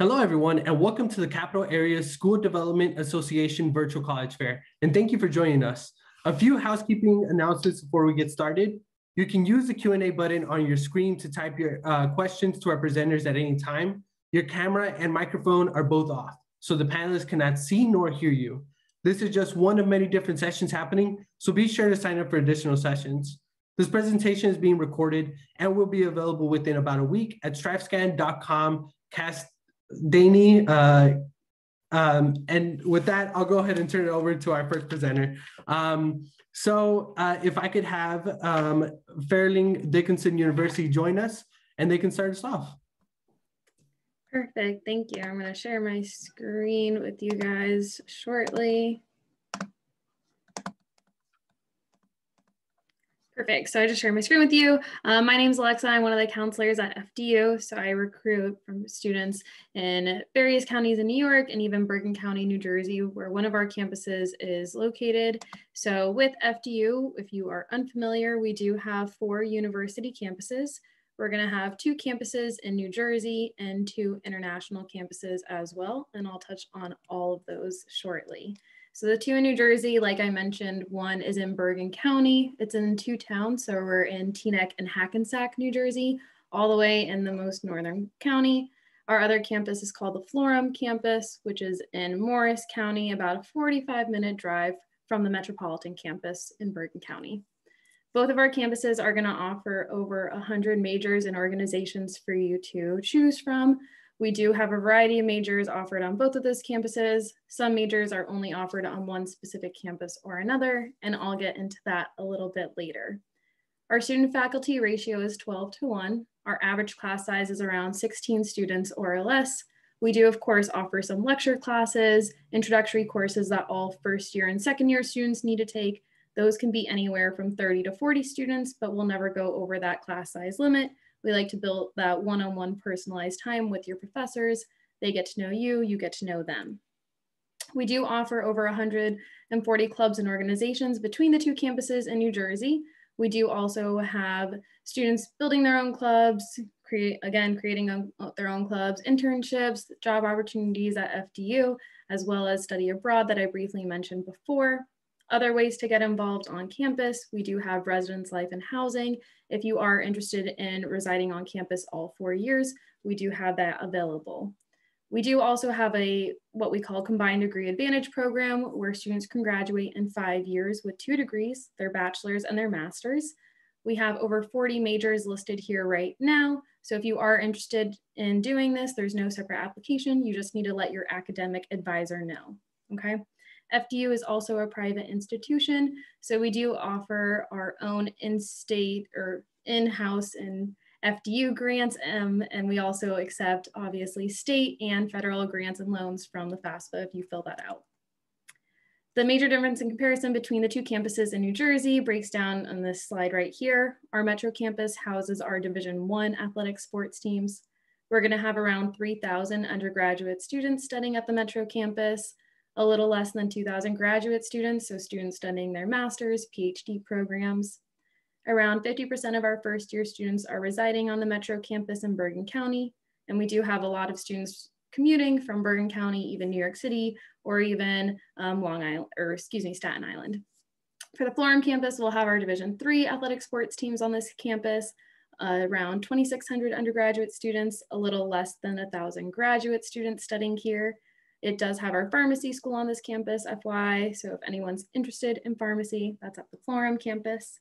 Hello, everyone, and welcome to the Capital Area School Development Association Virtual College Fair. And thank you for joining us. A few housekeeping announcements before we get started. You can use the Q&A button on your screen to type your uh, questions to our presenters at any time. Your camera and microphone are both off, so the panelists cannot see nor hear you. This is just one of many different sessions happening, so be sure to sign up for additional sessions. This presentation is being recorded and will be available within about a week at strivescan.com cast Danny. Uh, um, and with that, I'll go ahead and turn it over to our first presenter. Um, so uh, if I could have um, Fairleigh Dickinson University join us and they can start us off. Perfect, thank you. I'm gonna share my screen with you guys shortly. Perfect. So I just share my screen with you. Um, my name is Alexa. I'm one of the counselors at FDU. So I recruit from students in various counties in New York and even Bergen County, New Jersey, where one of our campuses is located. So with FDU, if you are unfamiliar, we do have four university campuses. We're going to have two campuses in New Jersey and two international campuses as well. And I'll touch on all of those shortly. So the two in New Jersey, like I mentioned, one is in Bergen County. It's in two towns. So we're in Teaneck and Hackensack, New Jersey, all the way in the most northern county. Our other campus is called the Florham campus, which is in Morris County, about a 45 minute drive from the Metropolitan campus in Bergen County. Both of our campuses are gonna offer over 100 majors and organizations for you to choose from. We do have a variety of majors offered on both of those campuses. Some majors are only offered on one specific campus or another, and I'll get into that a little bit later. Our student faculty ratio is 12 to 1. Our average class size is around 16 students or less. We do, of course, offer some lecture classes, introductory courses that all first year and second year students need to take. Those can be anywhere from 30 to 40 students, but we'll never go over that class size limit. We like to build that one-on-one personalized time with your professors. They get to know you, you get to know them. We do offer over 140 clubs and organizations between the two campuses in New Jersey. We do also have students building their own clubs, create again, creating their own clubs, internships, job opportunities at FDU, as well as study abroad that I briefly mentioned before. Other ways to get involved on campus, we do have residence life and housing. If you are interested in residing on campus all four years, we do have that available. We do also have a what we call combined degree advantage program where students can graduate in five years with two degrees, their bachelor's and their master's. We have over 40 majors listed here right now. So if you are interested in doing this, there's no separate application. You just need to let your academic advisor know, okay? FDU is also a private institution, so we do offer our own in-state or in-house and FDU grants, um, and we also accept obviously state and federal grants and loans from the FAFSA if you fill that out. The major difference in comparison between the two campuses in New Jersey breaks down on this slide right here. Our Metro campus houses our Division One athletic sports teams. We're gonna have around 3,000 undergraduate students studying at the Metro campus, a little less than 2,000 graduate students, so students studying their master's, PhD programs. Around 50% of our first year students are residing on the Metro campus in Bergen County, and we do have a lot of students commuting from Bergen County, even New York City, or even um, Long Island, or excuse me, Staten Island. For the Florham campus, we'll have our Division three athletic sports teams on this campus, uh, around 2,600 undergraduate students, a little less than 1,000 graduate students studying here, it does have our pharmacy school on this campus, FY. So if anyone's interested in pharmacy, that's at the Florham campus.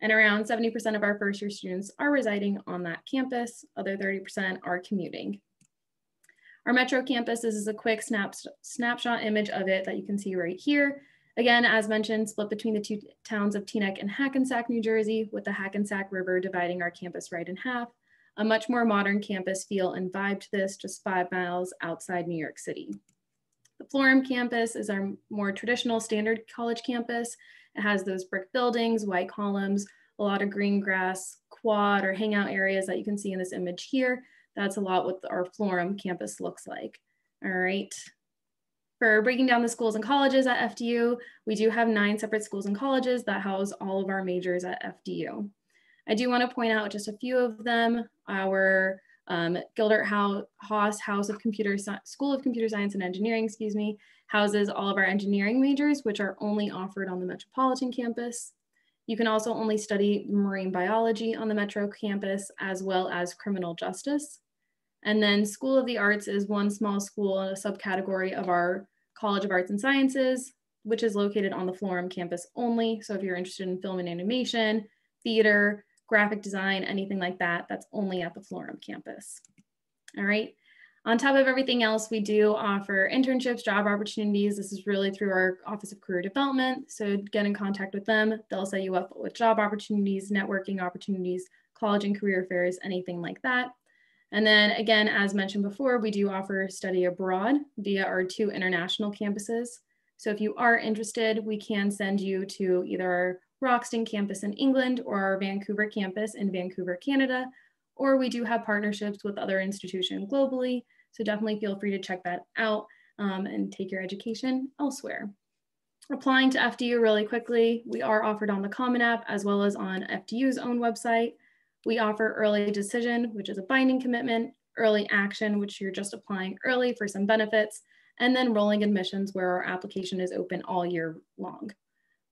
And around 70% of our first year students are residing on that campus. Other 30% are commuting. Our Metro campus, this is a quick snap, snapshot image of it that you can see right here. Again, as mentioned, split between the two towns of Teaneck and Hackensack, New Jersey, with the Hackensack River dividing our campus right in half. A much more modern campus feel and vibe to this, just five miles outside New York City. The Florham campus is our more traditional standard college campus. It has those brick buildings, white columns, a lot of green grass, quad or hangout areas that you can see in this image here. That's a lot what our Florham campus looks like. All right. For breaking down the schools and colleges at FDU, we do have nine separate schools and colleges that house all of our majors at FDU. I do want to point out just a few of them. Our Um, Gildart Haase House of Computer School of Computer Science and Engineering, excuse me, houses all of our engineering majors, which are only offered on the Metropolitan campus. You can also only study marine biology on the Metro campus, as well as criminal justice. And then School of the Arts is one small school and a subcategory of our College of Arts and Sciences, which is located on the Florham campus only. So if you're interested in film and animation, theater, graphic design, anything like that, that's only at the Florham campus. All right. On top of everything else, we do offer internships, job opportunities. This is really through our Office of Career Development. So get in contact with them. They'll set you up with job opportunities, networking opportunities, college and career fairs, anything like that. And then again, as mentioned before, we do offer study abroad via our two international campuses. So if you are interested, we can send you to either our Wroxton campus in England or our Vancouver campus in Vancouver, Canada, or we do have partnerships with other institutions globally. So definitely feel free to check that out um, and take your education elsewhere. Applying to FDU really quickly, we are offered on the Common App as well as on FDU's own website. We offer early decision, which is a binding commitment, early action, which you're just applying early for some benefits, and then rolling admissions where our application is open all year long.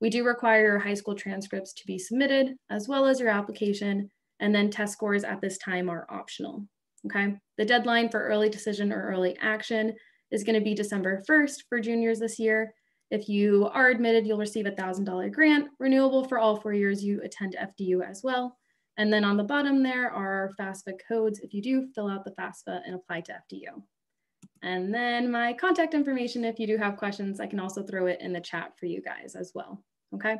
We do require your high school transcripts to be submitted as well as your application, and then test scores at this time are optional, okay? The deadline for early decision or early action is gonna be December 1st for juniors this year. If you are admitted, you'll receive a $1,000 grant, renewable for all four years you attend FDU as well. And then on the bottom there are FAFSA codes if you do fill out the FAFSA and apply to FDU. And then my contact information, if you do have questions, I can also throw it in the chat for you guys as well. Okay,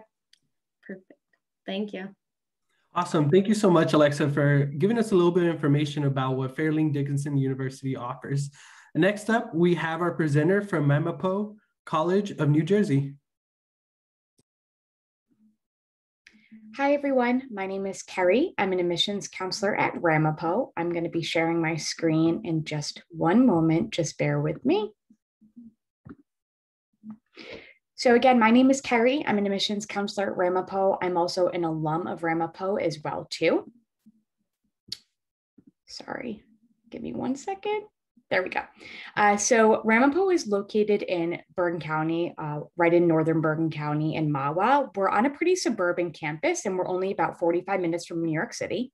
perfect. Thank you. Awesome. Thank you so much, Alexa, for giving us a little bit of information about what Fairleigh Dickinson University offers. next up, we have our presenter from Ramapo College of New Jersey. Hi, everyone. My name is Kerry. I'm an admissions counselor at Ramapo. I'm going to be sharing my screen in just one moment. Just bear with me. So again, my name is Kerry. I'm an admissions counselor at Ramapo. I'm also an alum of Ramapo as well too. Sorry, give me one second. There we go. Uh, so Ramapo is located in Bergen County, uh, right in northern Bergen County in Mahwah. We're on a pretty suburban campus and we're only about 45 minutes from New York City.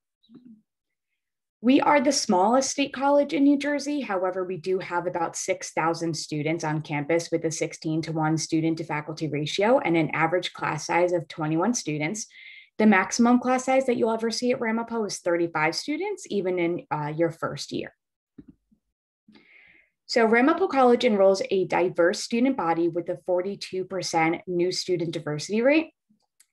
We are the smallest state college in New Jersey. However, we do have about 6,000 students on campus with a 16 to 1 student to faculty ratio and an average class size of 21 students. The maximum class size that you'll ever see at Ramapo is 35 students, even in uh, your first year. So Ramapo College enrolls a diverse student body with a 42% new student diversity rate.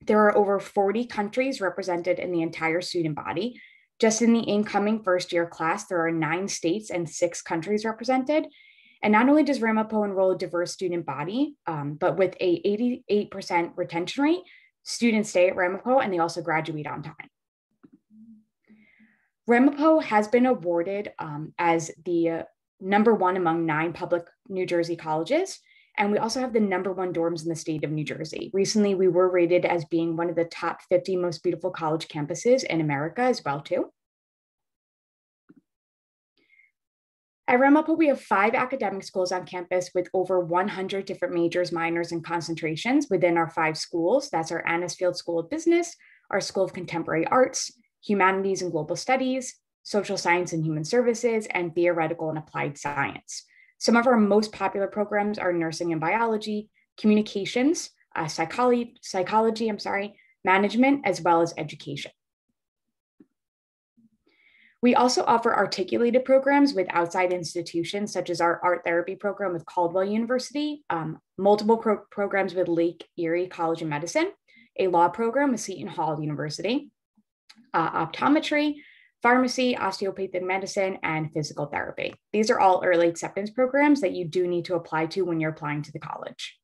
There are over 40 countries represented in the entire student body. Just in the incoming first year class, there are nine states and six countries represented. And not only does Ramapo enroll a diverse student body, um, but with a 88% retention rate, students stay at Ramapo and they also graduate on time. Ramapo has been awarded um, as the number one among nine public New Jersey colleges. And we also have the number one dorms in the state of New Jersey. Recently, we were rated as being one of the top 50 most beautiful college campuses in America as well, too. At Ramapo, we have five academic schools on campus with over 100 different majors, minors, and concentrations within our five schools. That's our Anisfield School of Business, our School of Contemporary Arts, Humanities and Global Studies, social science and human services, and theoretical and applied science. Some of our most popular programs are nursing and biology, communications, uh, psychology, psychology, I'm sorry, management, as well as education. We also offer articulated programs with outside institutions, such as our art therapy program with Caldwell University, um, multiple pro programs with Lake Erie College of Medicine, a law program with Seton Hall University, uh, optometry, pharmacy, osteopathic medicine, and physical therapy. These are all early acceptance programs that you do need to apply to when you're applying to the college.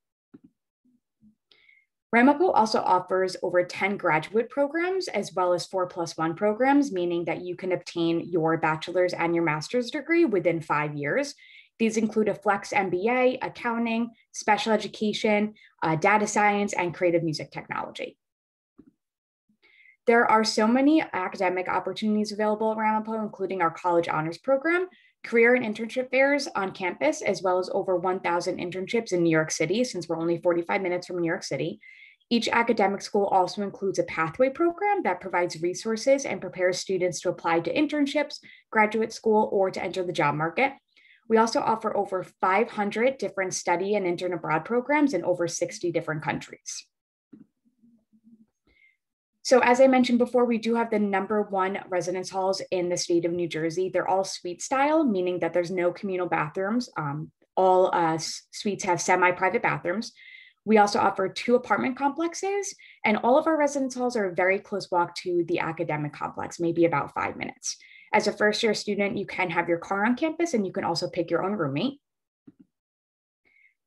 Ramapo also offers over 10 graduate programs as well as four plus one programs, meaning that you can obtain your bachelor's and your master's degree within five years. These include a flex MBA, accounting, special education, uh, data science, and creative music technology. There are so many academic opportunities available at Ramapo, including our college honors program, career and internship fairs on campus, as well as over 1,000 internships in New York City, since we're only 45 minutes from New York City. Each academic school also includes a pathway program that provides resources and prepares students to apply to internships, graduate school, or to enter the job market. We also offer over 500 different study and intern abroad programs in over 60 different countries. So as I mentioned before, we do have the number one residence halls in the state of New Jersey. They're all suite style, meaning that there's no communal bathrooms. Um, all uh, suites have semi-private bathrooms. We also offer two apartment complexes, and all of our residence halls are a very close walk to the academic complex, maybe about five minutes. As a first year student, you can have your car on campus and you can also pick your own roommate.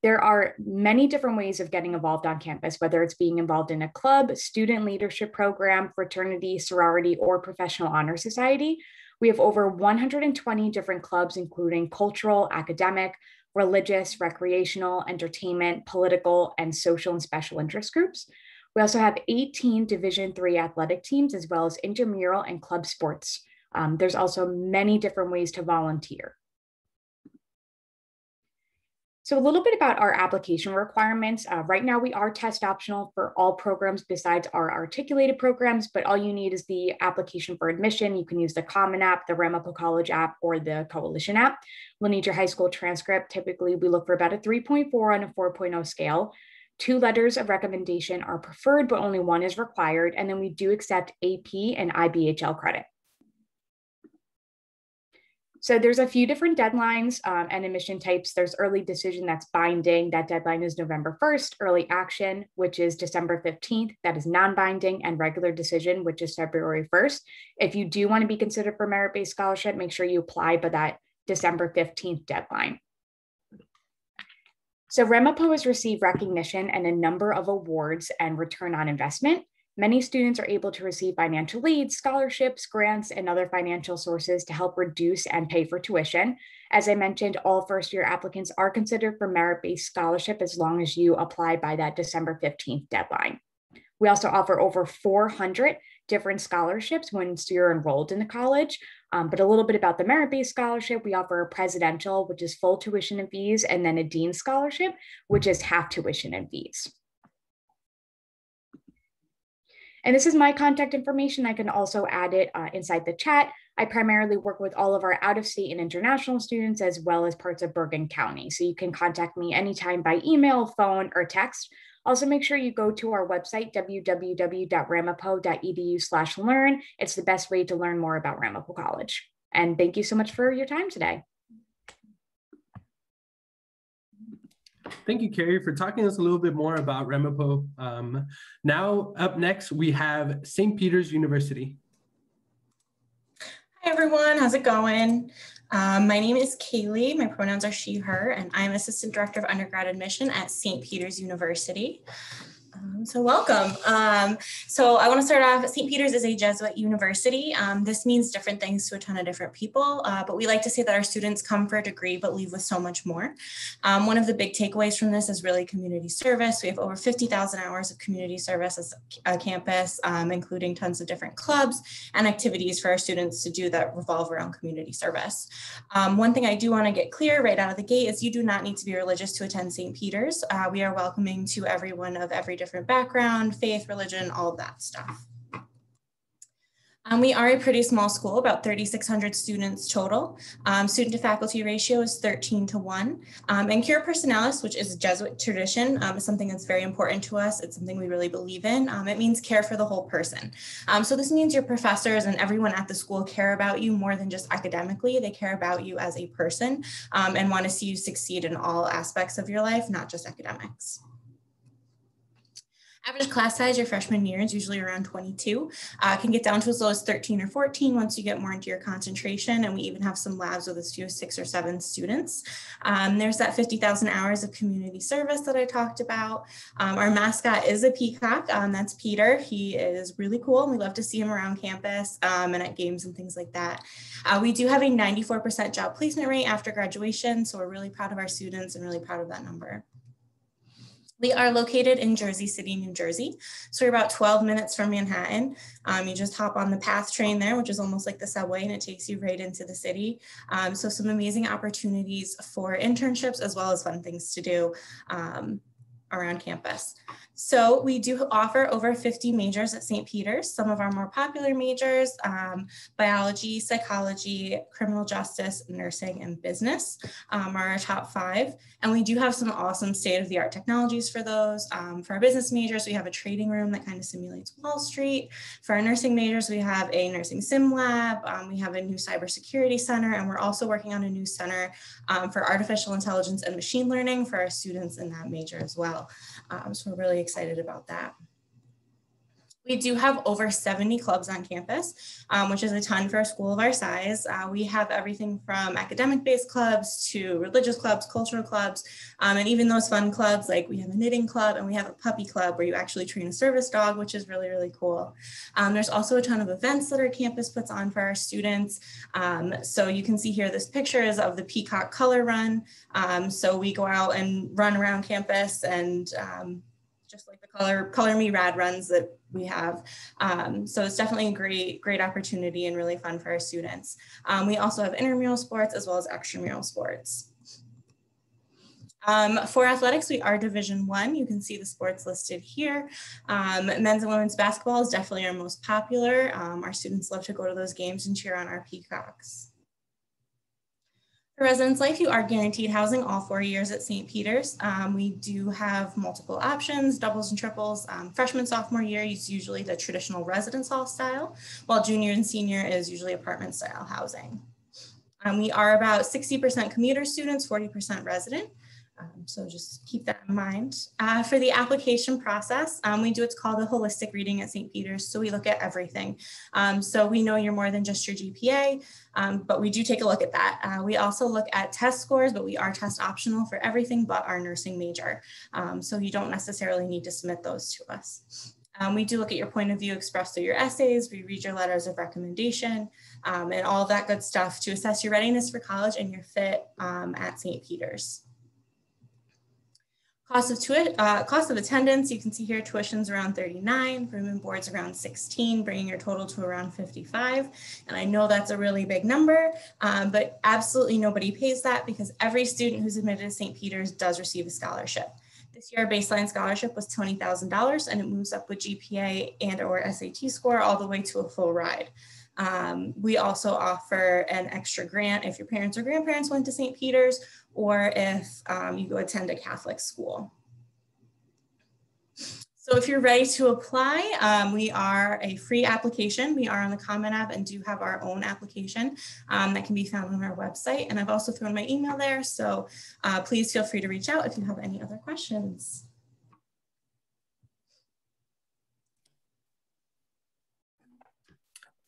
There are many different ways of getting involved on campus, whether it's being involved in a club, student leadership program, fraternity, sorority, or professional honor society. We have over 120 different clubs, including cultural, academic, religious, recreational, entertainment, political, and social and special interest groups. We also have 18 Division three athletic teams, as well as intramural and club sports. Um, there's also many different ways to volunteer. So a little bit about our application requirements. Uh, right now, we are test optional for all programs besides our articulated programs, but all you need is the application for admission. You can use the Common App, the Ramapo College app, or the Coalition app. We'll need your high school transcript. Typically, we look for about a 3.4 on a 4.0 scale. Two letters of recommendation are preferred, but only one is required. And then we do accept AP and IBHL credit. So there's a few different deadlines um, and admission types. There's early decision that's binding. That deadline is November 1st. Early action, which is December 15th. That is non-binding and regular decision, which is February 1st. If you do want to be considered for merit-based scholarship, make sure you apply by that December 15th deadline. So Ramapo has received recognition and a number of awards and return on investment. Many students are able to receive financial aid, scholarships, grants, and other financial sources to help reduce and pay for tuition. As I mentioned, all first year applicants are considered for merit based scholarship as long as you apply by that December 15th deadline. We also offer over 400 different scholarships once you're enrolled in the college. Um, but a little bit about the merit based scholarship we offer a presidential, which is full tuition and fees, and then a dean scholarship, which is half tuition and fees. And this is my contact information. I can also add it uh, inside the chat. I primarily work with all of our out of state and international students, as well as parts of Bergen County. So you can contact me anytime by email, phone, or text. Also, make sure you go to our website, www.ramapo.edu slash learn. It's the best way to learn more about Ramapo College. And thank you so much for your time today. Thank you, Kerry, for talking to us a little bit more about Ramapo. Um, now, up next, we have St. Peter's University. Hi, everyone. How's it going? Um, my name is Kaylee. My pronouns are she, her, and I'm Assistant Director of Undergrad Admission at St. Peter's University. Um, so welcome. Um, so I want to start off, St. Peter's is a Jesuit university. Um, this means different things to a ton of different people, uh, but we like to say that our students come for a degree but leave with so much more. Um, one of the big takeaways from this is really community service. We have over 50,000 hours of community service as a campus, um, including tons of different clubs and activities for our students to do that revolve around community service. Um, one thing I do want to get clear right out of the gate is you do not need to be religious to attend St. Peter's. Uh, we are welcoming to everyone of every different background, faith, religion, all of that stuff. Um, we are a pretty small school, about 3,600 students total. Um, student to faculty ratio is 13 to 1. Um, and Cura Personalis, which is a Jesuit tradition, um, is something that's very important to us. It's something we really believe in. Um, it means care for the whole person. Um, so this means your professors and everyone at the school care about you more than just academically. They care about you as a person and want to see you succeed in all aspects of your life, not just academics. Average class size your freshman year is usually around 22. Uh, can get down to as low as 13 or 14 once you get more into your concentration. And we even have some labs with as few as six or seven students. Um, there's that 50,000 hours of community service that I talked about. Um, our mascot is a peacock. Um, that's Peter. He is really cool. And we love to see him around campus um, and at games and things like that. Uh, we do have a 94% job placement rate after graduation. So we're really proud of our students and really proud of that number. We are located in Jersey City, New Jersey. So we're about 12 minutes from Manhattan. Um, you just hop on the PATH train there, which is almost like the subway, and it takes you right into the city. Um, so some amazing opportunities for internships as well as fun things to do um, around campus. So we do offer over 50 majors at St. Peter's. Some of our more popular majors, um, biology, psychology, criminal justice, nursing, and business um, are our top five. And we do have some awesome state-of-the-art technologies for those. Um, for our business majors, we have a trading room that kind of simulates Wall Street. For our nursing majors, we have a nursing sim lab. Um, we have a new cybersecurity center, and we're also working on a new center um, for artificial intelligence and machine learning for our students in that major as well. Um, so we're really excited about that. We do have over 70 clubs on campus, um, which is a ton for a school of our size. Uh, we have everything from academic-based clubs to religious clubs, cultural clubs, um, and even those fun clubs like we have a knitting club and we have a puppy club where you actually train a service dog, which is really, really cool. Um, there's also a ton of events that our campus puts on for our students. Um, so you can see here, this picture is of the Peacock Color Run. Um, so we go out and run around campus and um, just like the color color me rad runs that we have um, so it's definitely a great great opportunity and really fun for our students um, we also have intramural sports as well as extramural sports um, for athletics, we are Division One. You can see the sports listed here. Um, men's and women's basketball is definitely our most popular. Um, our students love to go to those games and cheer on our Peacocks. For residence life, you are guaranteed housing all four years at St. Peter's. Um, we do have multiple options, doubles and triples. Um, freshman, sophomore year is usually the traditional residence hall style, while junior and senior is usually apartment style housing. Um, we are about 60% commuter students, 40% resident. Um, so just keep that in mind. Uh, for the application process, um, we do what's called a holistic reading at St. Peter's. So we look at everything. Um, so we know you're more than just your GPA, um, but we do take a look at that. Uh, we also look at test scores, but we are test optional for everything but our nursing major. Um, so you don't necessarily need to submit those to us. Um, we do look at your point of view expressed through your essays. We read your letters of recommendation um, and all that good stuff to assess your readiness for college and your fit um, at St. Peter's. Cost of, uh, cost of attendance, you can see here tuition's around 39, room and board's around 16, bringing your total to around 55. And I know that's a really big number, um, but absolutely nobody pays that because every student who's admitted to St. Peter's does receive a scholarship. This year, our baseline scholarship was $20,000 and it moves up with GPA and or SAT score all the way to a full ride. Um, we also offer an extra grant if your parents or grandparents went to St. Peter's or if um, you go attend a Catholic school. So if you're ready to apply, um, we are a free application. We are on the Common App and do have our own application um, that can be found on our website. And I've also thrown my email there. So uh, please feel free to reach out if you have any other questions.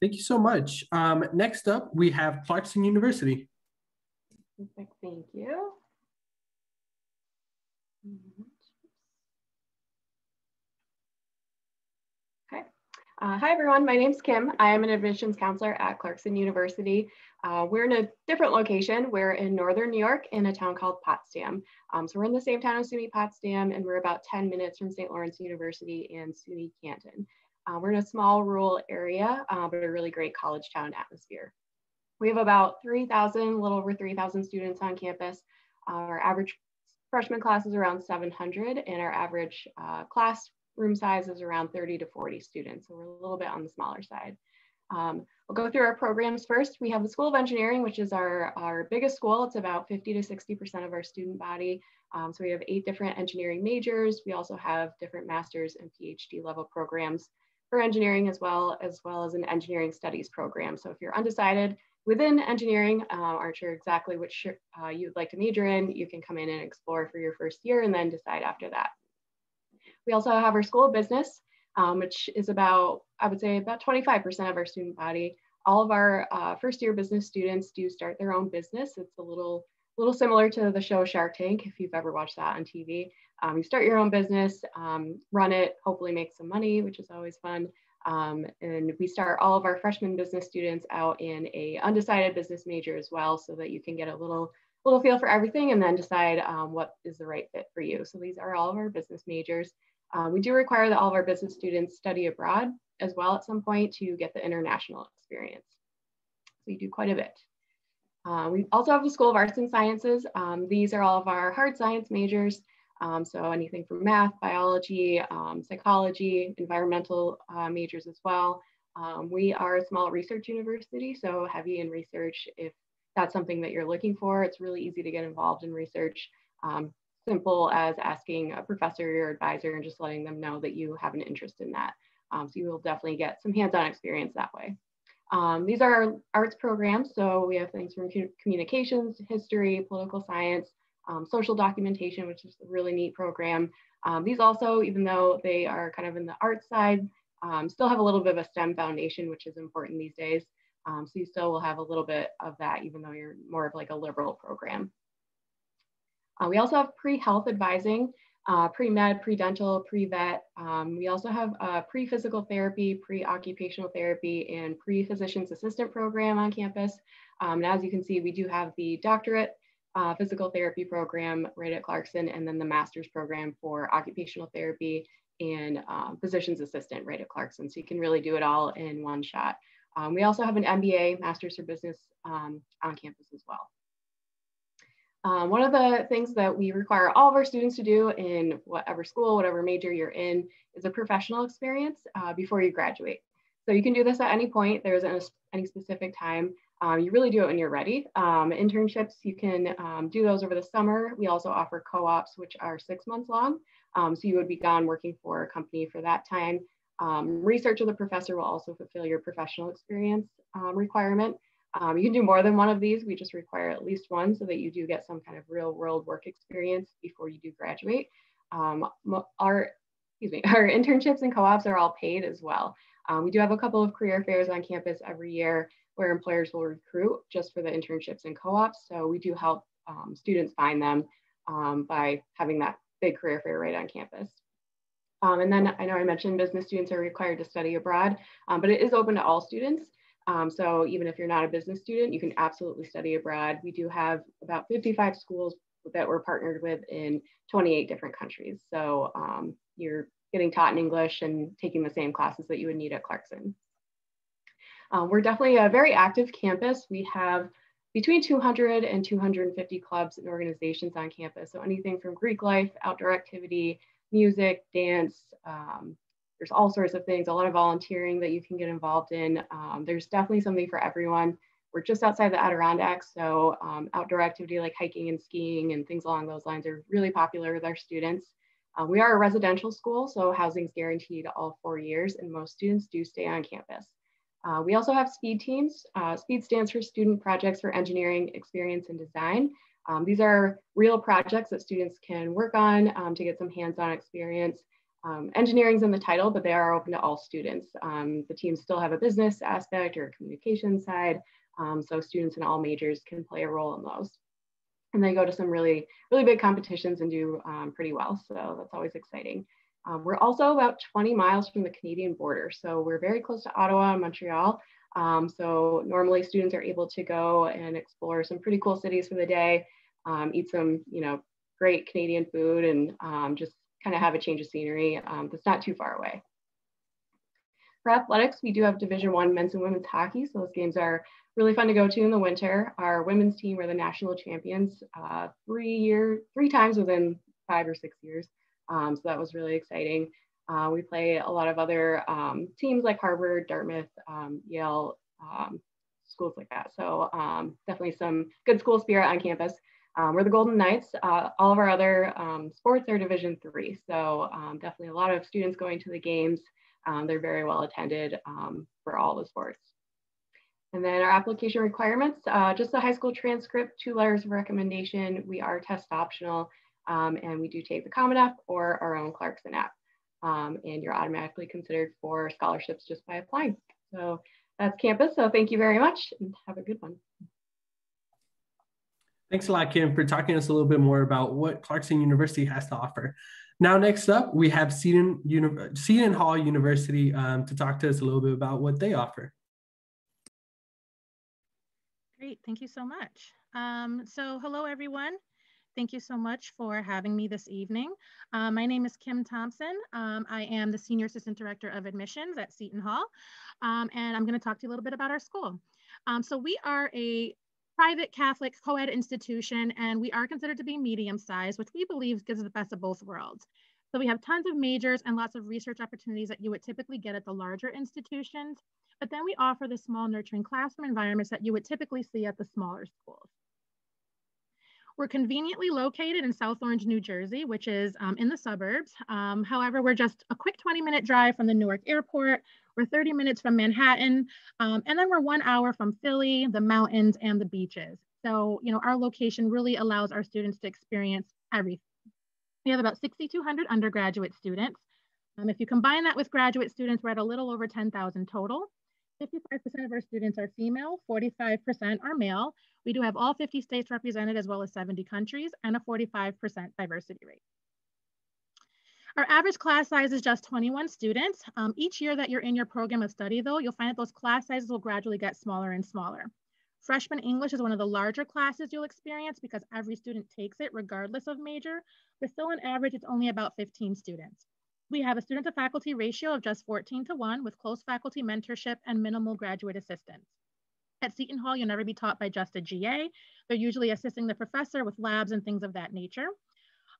Thank you so much. Um, next up, we have Clarkson University. Perfect, thank you. Uh, hi, everyone. My name's Kim. I am an admissions counselor at Clarkson University. Uh, we're in a different location. We're in Northern New York in a town called Potsdam. Um, so we're in the same town as SUNY Potsdam, and we're about 10 minutes from St. Lawrence University and SUNY Canton. Uh, we're in a small rural area, uh, but a really great college town atmosphere. We have about 3,000, a little over 3,000 students on campus. Uh, our average freshman class is around 700 and our average uh, classroom size is around 30 to 40 students. So we're a little bit on the smaller side. Um, we'll go through our programs first. We have the School of Engineering, which is our, our biggest school. It's about 50 to 60% of our student body. Um, so we have eight different engineering majors. We also have different master's and PhD level programs for engineering as well, as well as an engineering studies program. So if you're undecided within engineering, uh, aren't sure exactly which uh, you'd like to major in, you can come in and explore for your first year and then decide after that. We also have our school of business, um, which is about, I would say about 25% of our student body. All of our uh, first year business students do start their own business. It's a little, little similar to the show Shark Tank, if you've ever watched that on TV. Um, you start your own business, um, run it, hopefully make some money, which is always fun. Um, and we start all of our freshman business students out in a undecided business major as well, so that you can get a little little feel for everything and then decide um, what is the right fit for you. So these are all of our business majors. Um, we do require that all of our business students study abroad as well at some point to get the international experience. So you do quite a bit. Uh, we also have the School of Arts and Sciences. Um, these are all of our hard science majors. Um, so anything from math, biology, um, psychology, environmental uh, majors as well. Um, we are a small research university, so heavy in research. If that's something that you're looking for, it's really easy to get involved in research. Um, simple as asking a professor or advisor and just letting them know that you have an interest in that. Um, so you will definitely get some hands-on experience that way. Um, these are our arts programs. So we have things from communications, history, political science, um, social documentation, which is a really neat program. Um, these also, even though they are kind of in the art side, um, still have a little bit of a STEM foundation, which is important these days. Um, so you still will have a little bit of that, even though you're more of like a liberal program. Uh, we also have pre-health advising, uh, pre-med, pre-dental, pre-vet. Um, we also have a pre-physical therapy, pre-occupational therapy, and pre-physician's assistant program on campus. Um, and as you can see, we do have the doctorate uh, physical therapy program right at Clarkson, and then the master's program for occupational therapy and um, physician's assistant right at Clarkson. So you can really do it all in one shot. Um, we also have an MBA, Master's for Business, um, on campus as well. Um, one of the things that we require all of our students to do in whatever school, whatever major you're in, is a professional experience uh, before you graduate. So you can do this at any point. There isn't any specific time. Um, you really do it when you're ready. Um, internships, you can um, do those over the summer. We also offer co-ops, which are six months long. Um, so you would be gone working for a company for that time. Um, research of the professor will also fulfill your professional experience um, requirement. you can do more than one of these. We just require at least one so that you do get some kind of real world work experience before you do graduate. our, excuse me, our internships and co-ops are all paid as well. we do have a couple of career fairs on campus every year where employers will recruit just for the internships and co-ops. So we do help um, students find them um, by having that big career fair right on campus. Um, and then I know I mentioned business students are required to study abroad, um, but it is open to all students. Um, so even if you're not a business student, you can absolutely study abroad. We do have about 55 schools that we're partnered with in 28 different countries. So um, you're getting taught in English and taking the same classes that you would need at Clarkson. Um, we're definitely a very active campus. We have between 200 and 250 clubs and organizations on campus. So anything from Greek life, outdoor activity, music, dance, um, there's all sorts of things, a lot of volunteering that you can get involved in. Um, there's definitely something for everyone. We're just outside the Adirondacks, so um, outdoor activity like hiking and skiing and things along those lines are really popular with our students. Uh, we are a residential school, so housing is guaranteed all four years, and most students do stay on campus. Uh, we also have SPEED teams. Uh, SPEED stands for Student Projects for Engineering, Experience, and Design. Um, these are real projects that students can work on um, to get some hands-on experience. Um, engineering's in the title, but they are open to all students. Um, the teams still have a business aspect or communication side, um, so students in all majors can play a role in those. And they go to some really, really big competitions and do um, pretty well, so that's always exciting. Um, we're also about 20 miles from the Canadian border. So we're very close to Ottawa and Montreal. Um, so normally students are able to go and explore some pretty cool cities for the day, um, eat some, you know, great Canadian food and um, just kind of have a change of scenery um, that's not too far away. For athletics, we do have Division One men's and women's hockey. So those games are really fun to go to in the winter. Our women's team were the national champions uh, three year, three times within five or six years. Um, so that was really exciting. Uh, we play a lot of other um, teams like Harvard, Dartmouth, um, Yale, um, schools like that. So um, definitely some good school spirit on campus. Um, we're the Golden Knights. Uh, all of our other sports are Division three. So definitely a lot of students going to the games. they're very well attended for all the sports. And then our application requirements, uh, just a high school transcript, two letters of recommendation. We are test optional um, and we do take the Common App or our own Clarkson app. Um, and you're automatically considered for scholarships just by applying. So that's campus. So thank you very much and have a good one. Thanks a lot, Kim, for talking to us a little bit more about what Clarkson University has to offer. Now, next up, we have Seton, Uni Seton Hall University um, to talk to us a little bit about what they offer. Great, thank you so much. Um, so hello, everyone. Thank you so much for having me this evening. Uh, my name is Kim Thompson. Um, I am the Senior Assistant Director of Admissions at Seton Hall, um, and I'm gonna talk to you a little bit about our school. Um, so we are a private Catholic co-ed institution, and we are considered to be medium sized, which we believe gives us the best of both worlds. So we have tons of majors and lots of research opportunities that you would typically get at the larger institutions. But then we offer the small nurturing classroom environments that you would typically see at the smaller schools. We're conveniently located in South Orange, New Jersey, which is um, in the suburbs. Um, however, we're just a quick 20 minute drive from the Newark airport. We're 30 minutes from Manhattan. Um, and then we're one hour from Philly, the mountains, and the beaches. So, you know, our location really allows our students to experience everything. We have about 6,200 undergraduate students. Um, if you combine that with graduate students, we're at a little over 10,000 total. 55% of our students are female, 45% are male. We do have all 50 states represented as well as 70 countries and a 45% diversity rate. Our average class size is just 21 students. Um, each year that you're in your program of study though, you'll find that those class sizes will gradually get smaller and smaller. Freshman English is one of the larger classes you'll experience because every student takes it regardless of major, but still on average, it's only about 15 students. We have a student to faculty ratio of just 14 to 1 with close faculty mentorship and minimal graduate assistance. At Seton Hall, you'll never be taught by just a GA. They're usually assisting the professor with labs and things of that nature.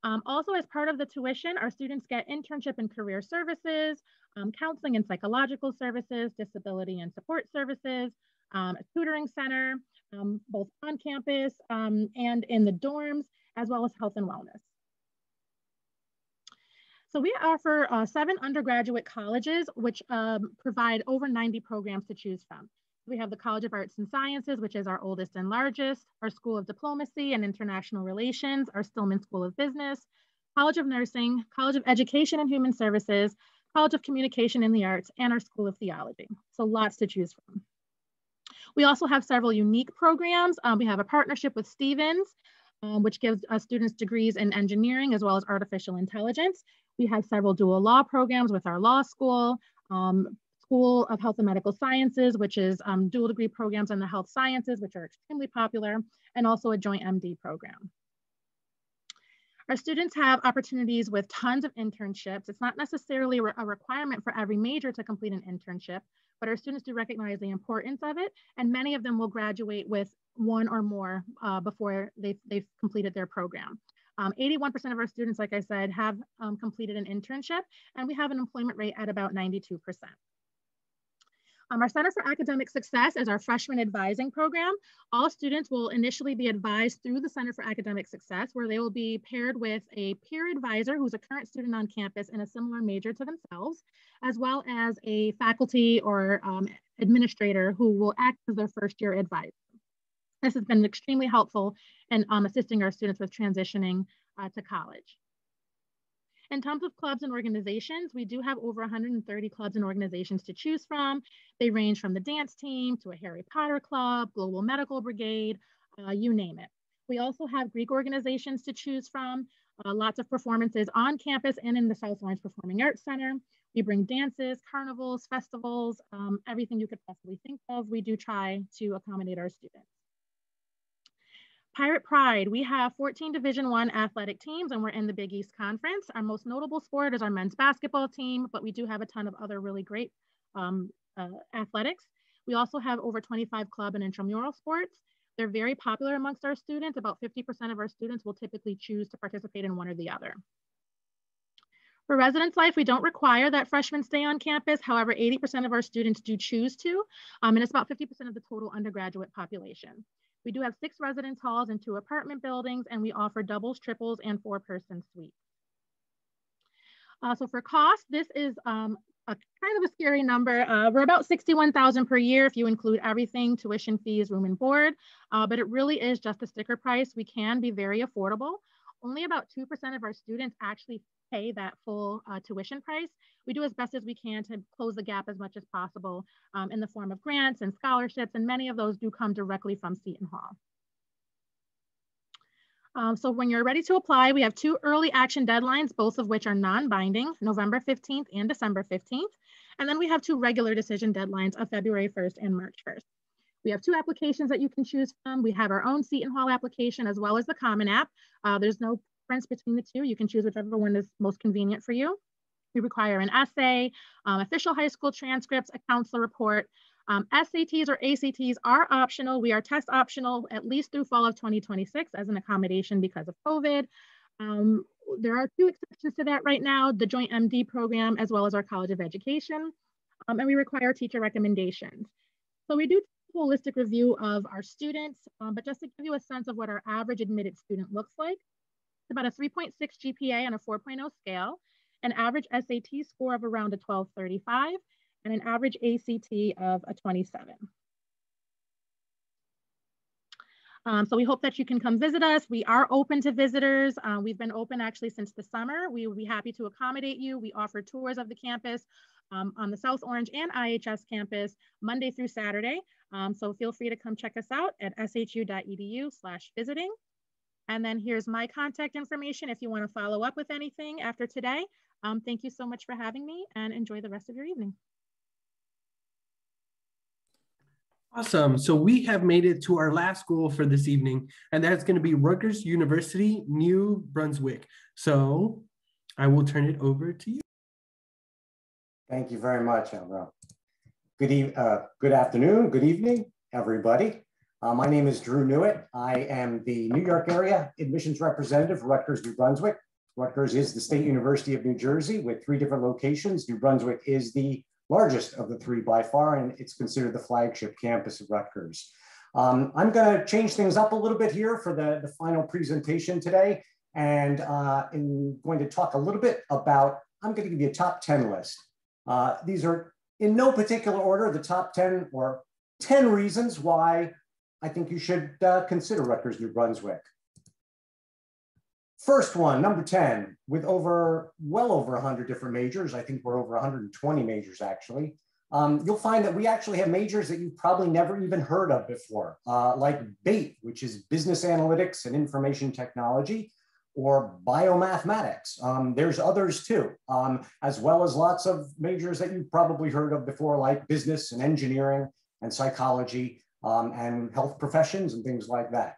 Um, also, as part of the tuition, our students get internship and career services, um, counseling and psychological services, disability and support services, um, a tutoring center, um, both on campus um, and in the dorms, as well as health and wellness. So we offer uh, seven undergraduate colleges, which um, provide over 90 programs to choose from. We have the College of Arts and Sciences, which is our oldest and largest, our School of Diplomacy and International Relations, our Stillman School of Business, College of Nursing, College of Education and Human Services, College of Communication and the Arts, and our School of Theology. So lots to choose from. We also have several unique programs. Um, we have a partnership with Stevens, um, which gives uh, students degrees in engineering as well as artificial intelligence. We have several dual law programs with our law school, um, School of Health and Medical Sciences, which is um, dual degree programs in the health sciences, which are extremely popular, and also a joint MD program. Our students have opportunities with tons of internships. It's not necessarily a requirement for every major to complete an internship, but our students do recognize the importance of it, and many of them will graduate with one or more uh, before they've, they've completed their program. 81% um, of our students, like I said, have um, completed an internship, and we have an employment rate at about 92%. Um, our Center for Academic Success is our freshman advising program. All students will initially be advised through the Center for Academic Success, where they will be paired with a peer advisor who's a current student on campus in a similar major to themselves, as well as a faculty or um, administrator who will act as their first year advisor. This has been extremely helpful in um, assisting our students with transitioning uh, to college. In terms of clubs and organizations, we do have over 130 clubs and organizations to choose from. They range from the dance team to a Harry Potter club, Global Medical Brigade, uh, you name it. We also have Greek organizations to choose from, uh, lots of performances on campus and in the South Orange Performing Arts Center. We bring dances, carnivals, festivals, um, everything you could possibly think of. We do try to accommodate our students. Pirate Pride, we have 14 Division One athletic teams and we're in the Big East Conference. Our most notable sport is our men's basketball team, but we do have a ton of other really great um, uh, athletics. We also have over 25 club and intramural sports. They're very popular amongst our students. About 50% of our students will typically choose to participate in one or the other. For residence life, we don't require that freshmen stay on campus. However, 80% of our students do choose to, um, and it's about 50% of the total undergraduate population. We do have six residence halls and two apartment buildings, and we offer doubles, triples, and four-person suites. Uh, so for cost, this is um, a kind of a scary number. Uh, we're about 61,000 per year if you include everything, tuition fees, room and board, uh, but it really is just a sticker price. We can be very affordable. Only about 2% of our students actually pay that full uh, tuition price. We do as best as we can to close the gap as much as possible um, in the form of grants and scholarships, and many of those do come directly from Seton Hall. Um, so when you're ready to apply, we have two early action deadlines, both of which are non-binding, November 15th and December 15th. And then we have two regular decision deadlines of February 1st and March 1st. We have two applications that you can choose from. We have our own Seton Hall application as well as the Common App. Uh, there's no difference between the two. You can choose whichever one is most convenient for you. We require an essay, um, official high school transcripts, a counselor report. Um, SATs or ACTs are optional. We are test optional at least through fall of 2026 as an accommodation because of COVID. Um, there are two exceptions to that right now, the Joint MD program as well as our College of Education. Um, and we require teacher recommendations. So we do a holistic review of our students, um, but just to give you a sense of what our average admitted student looks like, about a 3.6 GPA on a 4.0 scale an average SAT score of around a 1235, and an average ACT of a 27. Um, so we hope that you can come visit us. We are open to visitors. Uh, we've been open actually since the summer. We would be happy to accommodate you. We offer tours of the campus um, on the South Orange and IHS campus Monday through Saturday. Um, so feel free to come check us out at shu.edu slash visiting. And then here's my contact information if you want to follow up with anything after today. Um, thank you so much for having me and enjoy the rest of your evening. Awesome. So we have made it to our last goal for this evening, and that's going to be Rutgers University, New Brunswick. So I will turn it over to you. Thank you very much, Elro. Good, e uh, good afternoon, good evening, everybody. Uh, my name is Drew Newitt. I am the New York area admissions representative for Rutgers New Brunswick. Rutgers is the State University of New Jersey with three different locations. New Brunswick is the largest of the three by far, and it's considered the flagship campus of Rutgers. Um, I'm going to change things up a little bit here for the, the final presentation today, and uh, I'm going to talk a little bit about, I'm going to give you a top 10 list. Uh, these are in no particular order, the top 10 or 10 reasons why I think you should uh, consider Rutgers New Brunswick. First one, number 10, with over, well over 100 different majors. I think we're over 120 majors actually. Um, you'll find that we actually have majors that you've probably never even heard of before, uh, like BAIT, which is Business Analytics and Information Technology, or Biomathematics. Um, there's others too, um, as well as lots of majors that you've probably heard of before, like Business and Engineering and Psychology um, and Health Professions and things like that.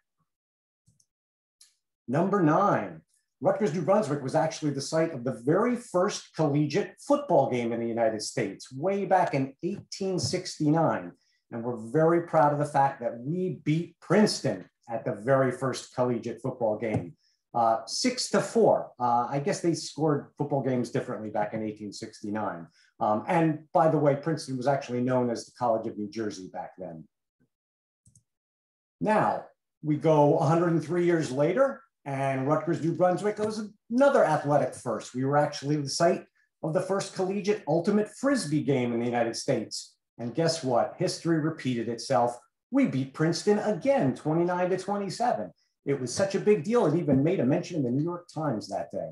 Number nine, Rutgers, New Brunswick was actually the site of the very first collegiate football game in the United States, way back in 1869. And we're very proud of the fact that we beat Princeton at the very first collegiate football game. Uh, six to four. Uh, I guess they scored football games differently back in 1869. Um, and by the way, Princeton was actually known as the College of New Jersey back then. Now, we go 103 years later, and Rutgers, New Brunswick was another athletic first. We were actually the site of the first collegiate ultimate frisbee game in the United States. And guess what? History repeated itself. We beat Princeton again, 29 to 27. It was such a big deal, it even made a mention in the New York Times that day.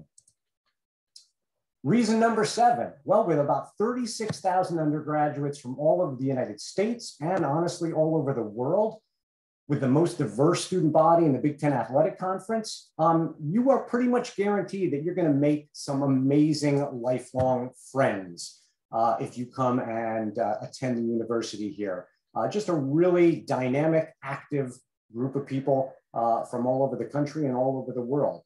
Reason number seven, well, with about 36,000 undergraduates from all over the United States and honestly all over the world, with the most diverse student body in the Big Ten Athletic Conference, um, you are pretty much guaranteed that you're going to make some amazing lifelong friends uh, if you come and uh, attend the university here. Uh, just a really dynamic, active group of people uh, from all over the country and all over the world.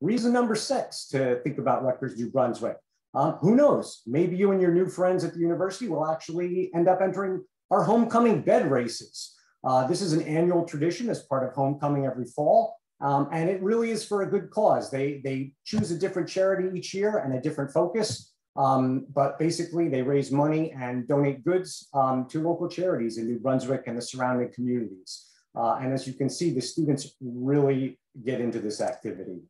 Reason number six to think about Rutgers New Brunswick. Uh, who knows? Maybe you and your new friends at the university will actually end up entering our homecoming bed races. Uh, this is an annual tradition as part of homecoming every fall. Um, and it really is for a good cause. They, they choose a different charity each year and a different focus. Um, but basically, they raise money and donate goods um, to local charities in New Brunswick and the surrounding communities. Uh, and as you can see, the students really get into this activity.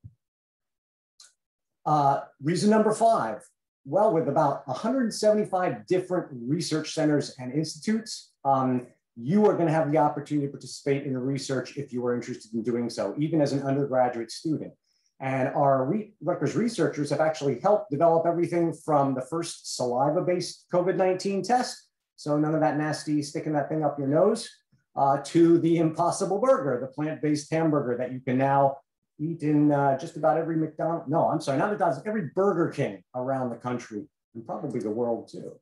Uh, reason number five, well, with about 175 different research centers and institutes, um, you are going to have the opportunity to participate in the research if you are interested in doing so, even as an undergraduate student. And our re Rutgers researchers have actually helped develop everything from the first saliva-based COVID-19 test, so none of that nasty sticking that thing up your nose, uh, to the Impossible Burger, the plant-based hamburger that you can now eat in uh, just about every McDonald's. No, I'm sorry, not McDonald's, every Burger King around the country and probably the world too.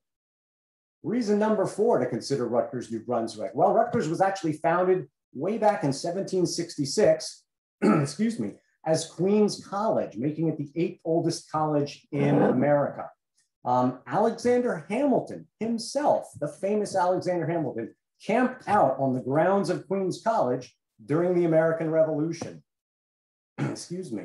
Reason number four to consider Rutgers, New Brunswick. Well, Rutgers was actually founded way back in 1766, excuse me, as Queens College, making it the eighth oldest college in America. Um, Alexander Hamilton himself, the famous Alexander Hamilton, camped out on the grounds of Queens College during the American Revolution. Excuse me.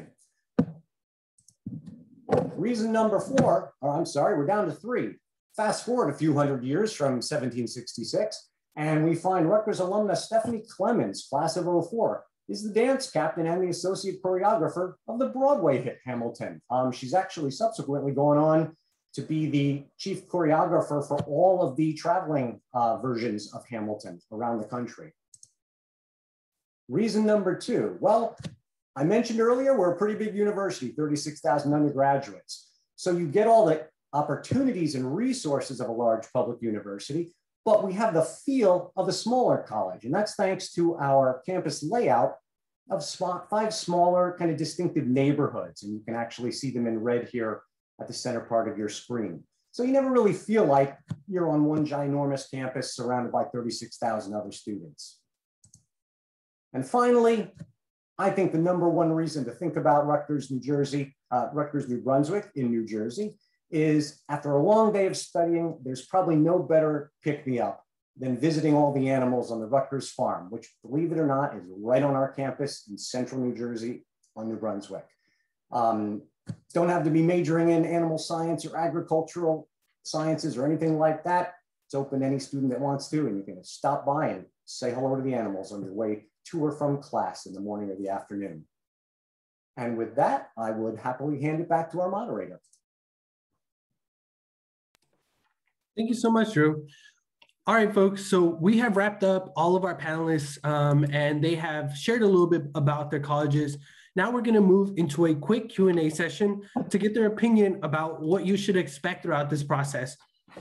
Reason number four, or I'm sorry, we're down to three. Fast forward a few hundred years from 1766, and we find Rutgers alumna Stephanie Klemons, class of 04, is the dance captain and the associate choreographer of the Broadway hit Hamilton. Um, she's actually subsequently going on to be the chief choreographer for all of the traveling uh, versions of Hamilton around the country. Reason number two, well, I mentioned earlier, we're a pretty big university, 36,000 undergraduates. So you get all the opportunities and resources of a large public university, but we have the feel of a smaller college. And that's thanks to our campus layout of five smaller kind of distinctive neighborhoods. And you can actually see them in red here at the center part of your screen. So you never really feel like you're on one ginormous campus surrounded by 36,000 other students. And finally, I think the number one reason to think about Rutgers, New Jersey, uh, Rutgers, New Brunswick in New Jersey is after a long day of studying, there's probably no better pick me up than visiting all the animals on the Rutgers farm, which believe it or not, is right on our campus in central New Jersey on New Brunswick. Um, don't have to be majoring in animal science or agricultural sciences or anything like that. It's open to any student that wants to, and you can stop by and say hello to the animals on your way to or from class in the morning or the afternoon. And with that, I would happily hand it back to our moderator. Thank you so much, Drew. All right, folks. So we have wrapped up all of our panelists um, and they have shared a little bit about their colleges. Now we're going to move into a quick Q&A session to get their opinion about what you should expect throughout this process.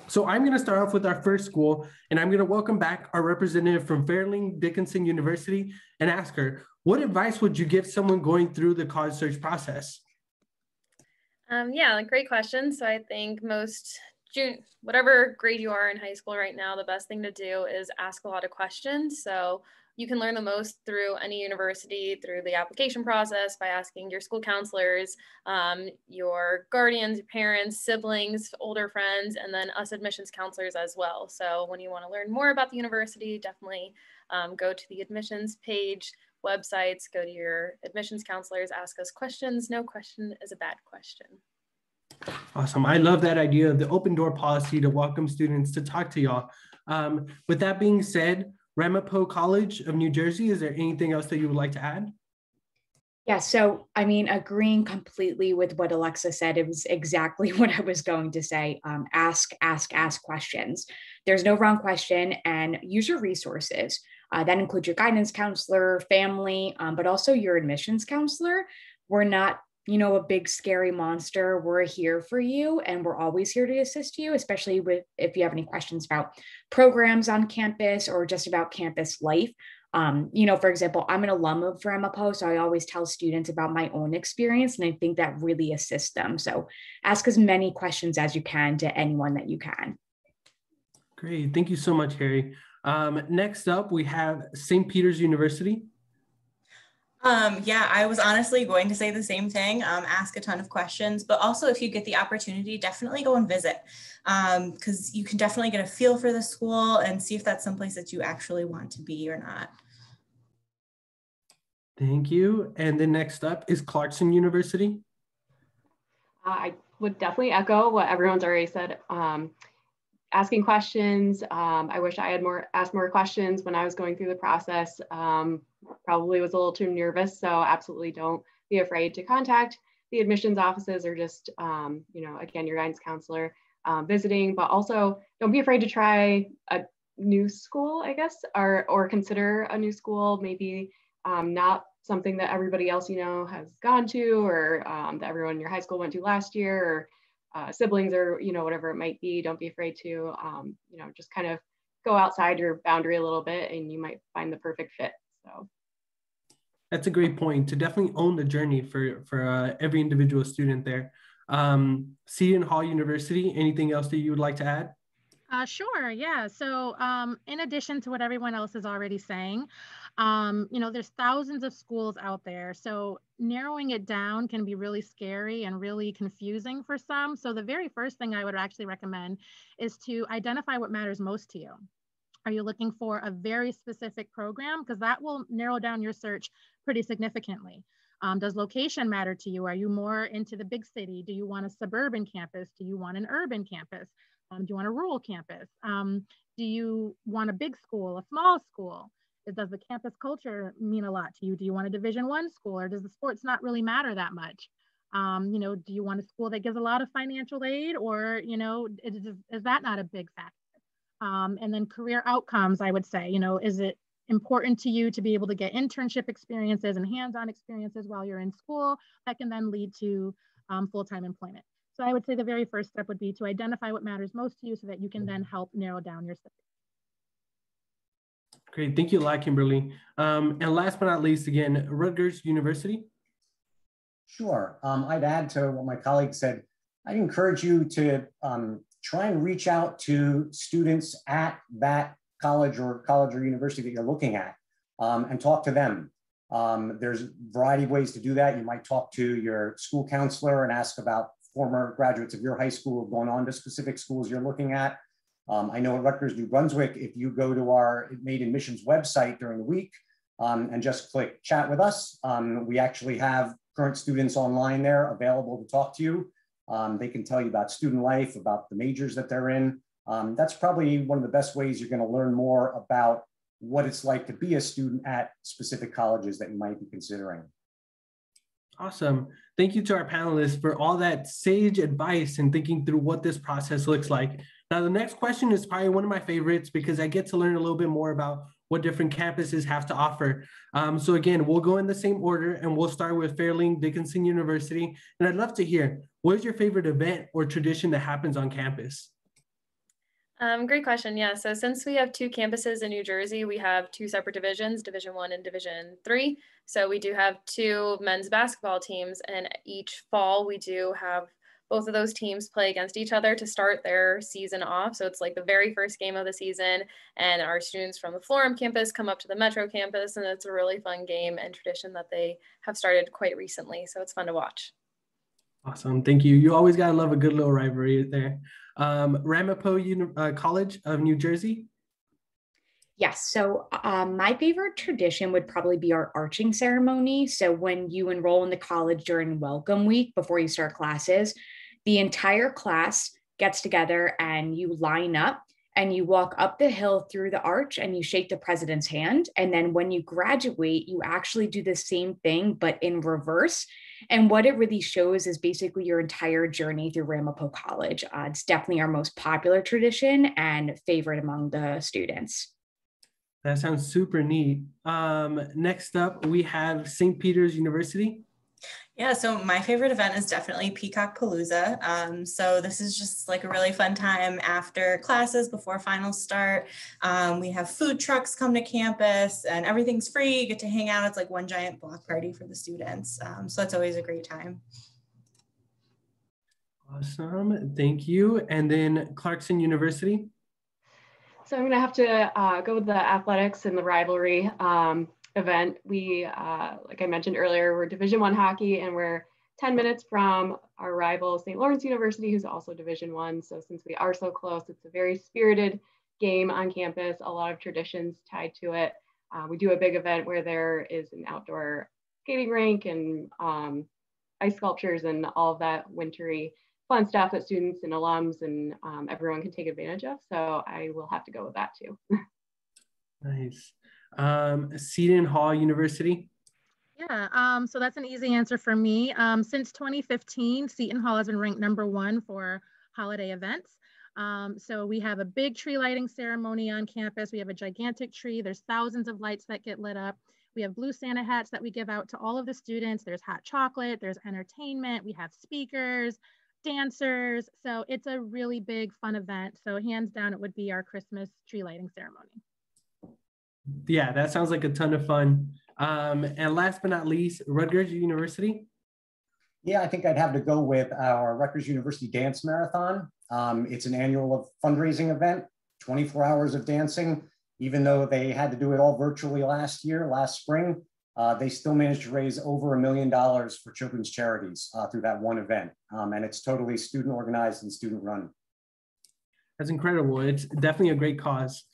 So I'm going to start off with our first school, and I'm going to welcome back our representative from Fairleigh Dickinson University and ask her, what advice would you give someone going through the college search process? Um, yeah, great question. So I think most June, whatever grade you are in high school right now, the best thing to do is ask a lot of questions. So you can learn the most through any university through the application process by asking your school counselors, um, your guardians, your parents, siblings, older friends, and then us admissions counselors as well. So when you want to learn more about the university, definitely um, go to the admissions page, websites, go to your admissions counselors, ask us questions. No question is a bad question. Awesome. I love that idea of the open door policy to welcome students to talk to y'all. Um, with that being said, Ramapo College of New Jersey, is there anything else that you would like to add? Yeah, so I mean, agreeing completely with what Alexa said, it was exactly what I was going to say. Um, ask, ask, ask questions. There's no wrong question, and use your resources. Uh, that includes your guidance counselor, family, um, but also your admissions counselor. We're not you know, a big scary monster, we're here for you and we're always here to assist you, especially with if you have any questions about programs on campus or just about campus life. Um, you know, for example, I'm an alum of Ramapo, so I always tell students about my own experience, and I think that really assists them. So ask as many questions as you can to anyone that you can. Great. Thank you so much, Kerry. Um, next up, we have St. Peter's University. Um, yeah, I was honestly going to say the same thing. Um, ask a ton of questions, but also if you get the opportunity, definitely go and visit because um, you can definitely get a feel for the school and see if that's someplace that you actually want to be or not. Thank you. And then next up is Clarkson University. Uh, I would definitely echo what everyone's already said. Um, asking questions. Um, I wish I had more asked more questions when I was going through the process. Um, probably was a little too nervous, so absolutely don't be afraid to contact the admissions offices or just, um, you know, again, your guidance counselor um, visiting, but also don't be afraid to try a new school, I guess, or, or consider a new school, maybe um, not something that everybody else, you know, has gone to or um, that everyone in your high school went to last year or uh, siblings or you know whatever it might be don't be afraid to um, you know just kind of go outside your boundary a little bit and you might find the perfect fit so. That's a great point to definitely own the journey for for uh, every individual student there. Um Seton Hall University anything else that you would like to add Uh, sure, yeah. So um, in addition to what everyone else is already saying, um, you know, there's thousands of schools out there. So narrowing it down can be really scary and really confusing for some. So the very first thing I would actually recommend is to identify what matters most to you. Are you looking for a very specific program? Because that will narrow down your search pretty significantly. Um, does location matter to you? Are you more into the big city? Do you want a suburban campus? Do you want an urban campus? Um, do you want a rural campus? Um, do you want a big school, a small school? Does the campus culture mean a lot to you? Do you want a division one school or does the sports not really matter that much? Um, you know, do you want a school that gives a lot of financial aid or, you know, is, is that not a big factor? Um, and then career outcomes, I would say, you know, is it important to you to be able to get internship experiences and hands-on experiences while you're in school that can then lead to um, full-time employment. So I would say the very first step would be to identify what matters most to you so that you can then help narrow down your search. Great, thank you a lot, Kimberly. Um, and last but not least, again, Rutgers University. Sure, um, I'd add to what my colleague said. I'd encourage you to um, try and reach out to students at that college or college or university that you're looking at um, and talk to them. Um, there's a variety of ways to do that. You might talk to your school counselor and ask about former graduates of your high school going on to specific schools you're looking at. Um, I know at Rutgers New Brunswick, if you go to our Made in Missions website during the week um, and just click chat with us, um, we actually have current students online there available to talk to you. Um, they can tell you about student life, about the majors that they're in. Um, that's probably one of the best ways you're going to learn more about what it's like to be a student at specific colleges that you might be considering. Awesome. Thank you to our panelists for all that sage advice and thinking through what this process looks like. Now, the next question is probably one of my favorites because I get to learn a little bit more about what different campuses have to offer. Um, so again, we'll go in the same order and we'll start with Fairleigh Dickinson University. And I'd love to hear, what is your favorite event or tradition that happens on campus? Um, great question. Yeah. So since we have two campuses in New Jersey, we have two separate divisions, Division One and Division Three. So we do have two men's basketball teams, and each fall we do have both of those teams play against each other to start their season off. So it's like the very first game of the season, and our students from the Florham campus come up to the Metro campus, and it's a really fun game and tradition that they have started quite recently. So it's fun to watch. Awesome. Thank you. You always got to love a good little rivalry there. Um, Ramapo Uni uh, College of New Jersey. Yes. So um, my favorite tradition would probably be our arching ceremony. So when you enroll in the college during welcome week before you start classes, the entire class gets together and you line up and you walk up the hill through the arch and you shake the president's hand. And then when you graduate, you actually do the same thing, but in reverse. And what it really shows is basically your entire journey through Ramapo College. Uh, it's definitely our most popular tradition and favorite among the students. That sounds super neat. Um, next up, we have St. Peter's University. Yeah, so my favorite event is definitely Peacock Palooza. Um, so this is just like a really fun time after classes, before finals start. Um, we have food trucks come to campus and everything's free. You get to hang out. It's like one giant block party for the students. Um, so that's always a great time. Awesome, thank you. And then Clarkson University. So I'm gonna have to uh, go with the athletics and the rivalry. Um, event. We, uh, like I mentioned earlier, we're Division One hockey, and we're 10 minutes from our rival, St. Lawrence University, who's also Division One. So since we are so close, it's a very spirited game on campus. A lot of traditions tied to it. Uh, we do a big event where there is an outdoor skating rink and um, ice sculptures and all that wintry fun stuff that students and alums and um, everyone can take advantage of. So I will have to go with that too. nice. Um, Seton Hall University. Yeah, um, so that's an easy answer for me. Um, since 2015, Seton Hall has been ranked number one for holiday events. Um, so we have a big tree lighting ceremony on campus. We have a gigantic tree. There's thousands of lights that get lit up. We have blue Santa hats that we give out to all of the students. There's hot chocolate, there's entertainment, we have speakers, dancers. So it's a really big fun event. So hands down, it would be our Christmas tree lighting ceremony yeah, that sounds like a ton of fun. Um, and last but not least, Rutgers University. Yeah, I think I'd have to go with our Rutgers University Dance Marathon Um, it's an annual fundraising event, 24 hours of dancing. Even though they had to do it all virtually last year, last spring, uh, they still managed to raise over a million dollars for children's charities uh, through that one event. Um, and it's totally student organized and student run. That's incredible. It's definitely a great cause.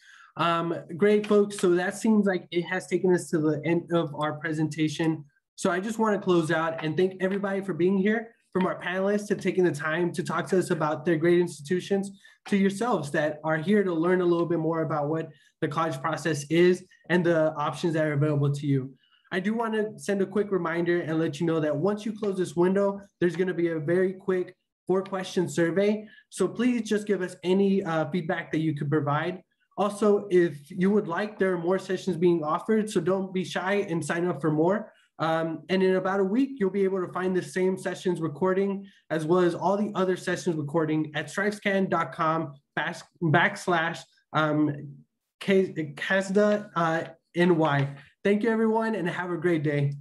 Um, great, folks. So that seems like it has taken us to the end of our presentation. So I just want to close out and thank everybody for being here, from our panelists to taking the time to talk to us about their great institutions, to yourselves that are here to learn a little bit more about what the college process is and the options that are available to you. I do want to send a quick reminder and let you know that once you close this window, there's going to be a very quick four question survey. So please just give us any uh, feedback that you could provide. Also, if you would like, there are more sessions being offered, so don't be shy and sign up for more. Um, and in about a week, you'll be able to find the same sessions recording as well as all the other sessions recording at strivescan.com backslash um, CASDA uh, NY. Thank you, everyone, and have a great day.